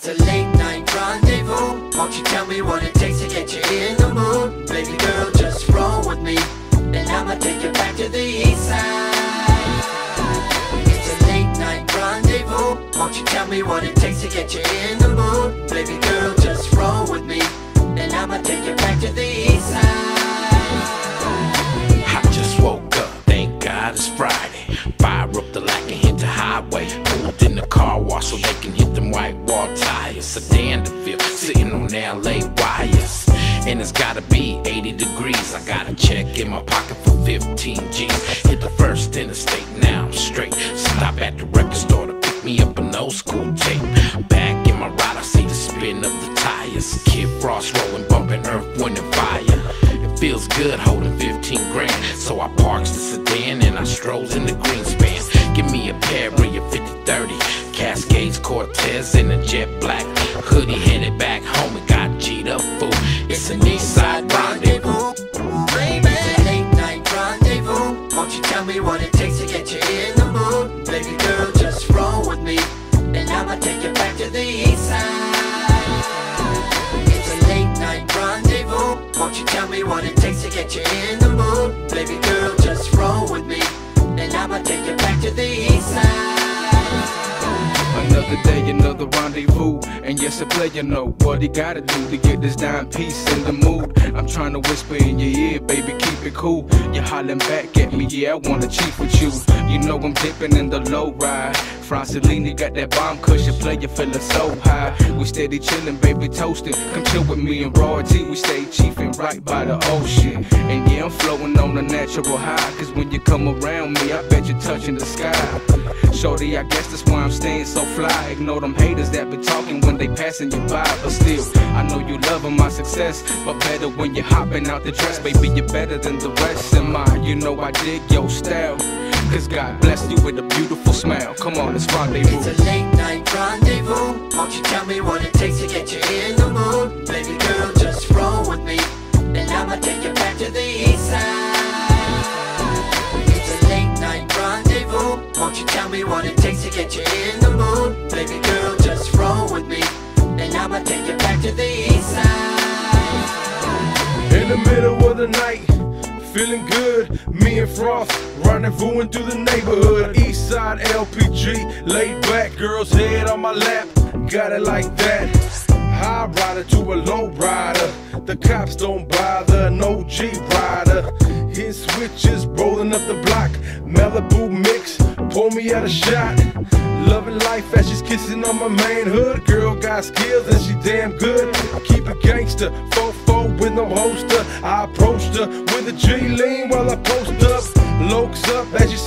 It's a late night rendezvous. Won't you tell me what it takes to get you in the mood? Baby girl, just roll with me. And I'ma take you back to the east side. It's a late night rendezvous. Won't you tell me what it takes to get you in the mood? Baby girl, just roll with me. And I'ma take you back to the east side. I just woke up, thank God it's Friday. Fire up the lack and hit the highway. Pulled in the car wash so they feel sitting on LA wires. And it's gotta be 80 degrees. I got a check in my pocket for 15 G's. Hit the first interstate, now I'm straight. Stop at the record store to pick me up an old school tape. Back in my ride, I see the spin of the tires. Kid Frost rolling, bumping earth, wind, and fire. It feels good holding 15 grand. So I parks the sedan and I strolls in the Greenspan. Give me a pair of your 5030. Cascades, Cortez, and a jet black It's an east side rendezvous. Baby. A late night rendezvous. Won't you tell me what it takes to get you in the mood? Baby girl, just roll with me. And I'ma take you back to the east side. It's a late night rendezvous. Won't you tell me what it takes to get you in the mood? Baby girl, just roll with me. And I'ma take you back to the east side. Another day, yes, a player know what he gotta do to get this dime piece in the mood. I'm trying to whisper in your ear, baby, keep it cool. You're hollering back at me, yeah, I wanna cheat with you. You know I'm dipping in the low ride. Francelini got that bomb cushion, player feeling so high. We steady chillin', baby, toasting. Come chill with me and Royal T. We stay chiefin' right by the ocean. And yeah, I'm flowing on a natural high. Cause when you come around me, I bet you're touching the sky. Shorty, I guess that's why I'm staying so fly. Ignore them haters that be talking when they passing you by. But still, I know you loving my success. But better when you're hopping out the dress. Baby, you're better than the rest of mine. You know I dig your style. Cause God blessed you with a beautiful smile. Come on, let's rendezvous. It's rendezvous. Won't you tell me what it takes to get you in the mood? Baby girl, just roll with me. And I'ma take you back to the east side. It's a late night rendezvous. Won't you tell me what it takes to get you in the mood? Baby girl, just roll with me. And I'ma take you back to the east side. In the middle of the night, feeling good. Me and Frost rendezvousing through the neighborhood. East side LPG, laid back, girl's head on my lap. Got it like that. High rider to a low rider. The cops don't bother, no G rider. Hit switches, rolling up the block. Malibu mix, pour me out a shot. Loving life as she's kissing on my manhood. Girl got skills and she damn good. Keep it gangster, fofo with no holster. I approached her with a G lean while I post up.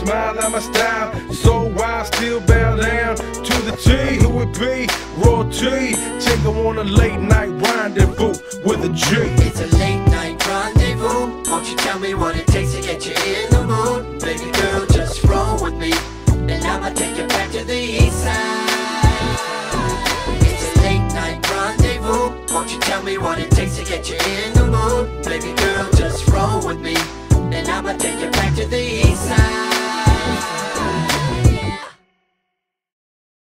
Smile at my style. So wild, still bow down to the T. Who it be? Royal T. Take on a late night rendezvous with a G. It's a late night rendezvous. Won't you tell me what it takes to get you in